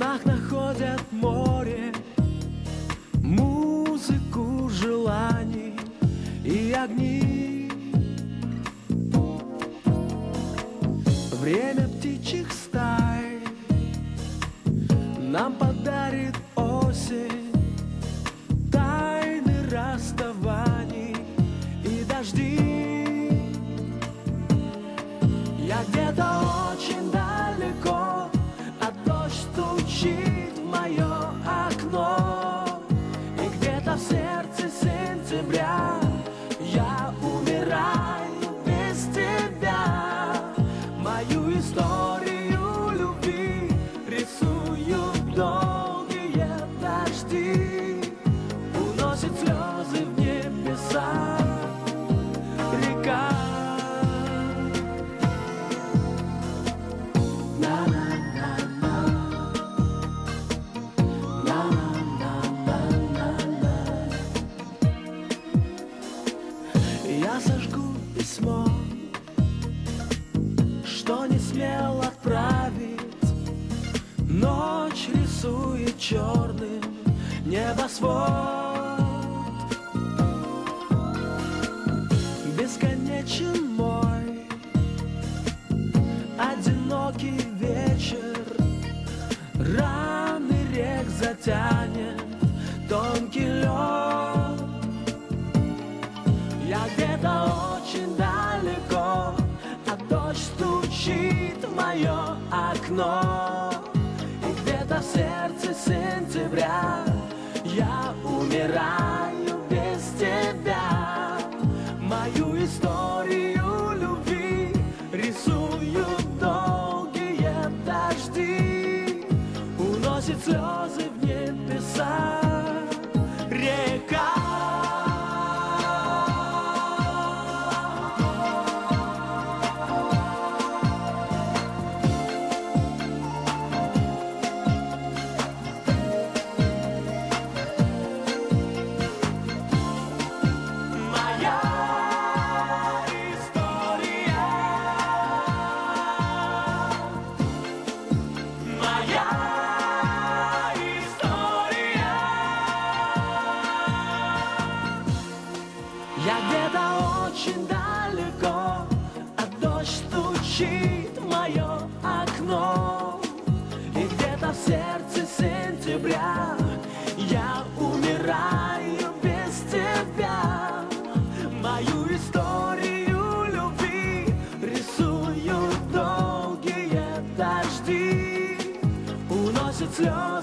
волнах находят море Музыку желаний и огни. Время птичьих стай Нам пора долгие дожди Уносит слезы в небеса Река Я сожгу письмо, что не смел отправить. Ночь рисует черным небосвод. Бесконечен мой одинокий вечер. Раны рек затянет тонкий лед. Я где-то очень далеко, а дождь стучит в мое окно. Сердце сентября я умираю без тебя. Мою историю любви рисуют долгие дожди, уносит слезы в небеса. тебя Я умираю без тебя. Мою историю любви Рисуют долгие дожди. Уносят слезы.